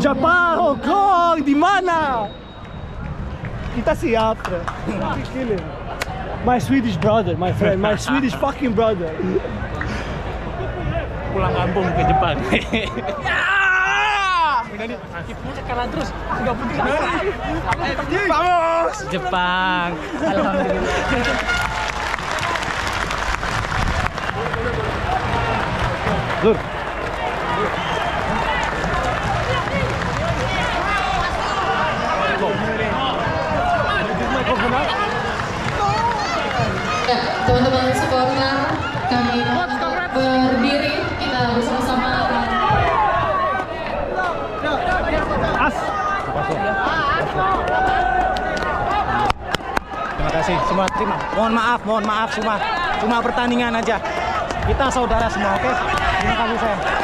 Japan, Hong Kong, di mana? Kita siap. My Swedish brother, my friend, my Swedish fucking brother. pulang kampung ke Jepang. Kita kalah terus 33 Vamos! Jepang. Alhamdulillah. Ya, teman-teman supporter, kami berdiri kita bersama-sama As. Terima kasih semua terima. Mohon maaf, mohon maaf semua. Cuma pertandingan aja. Kita saudara semua, oke? Terima kasih sayang.